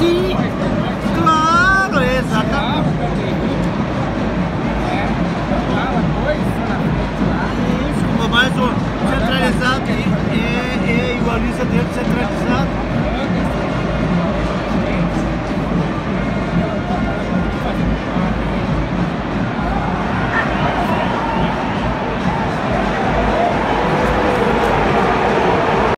Sim, claro, exatamente. É, fala coisa. Né? Isso, mais um centralizado.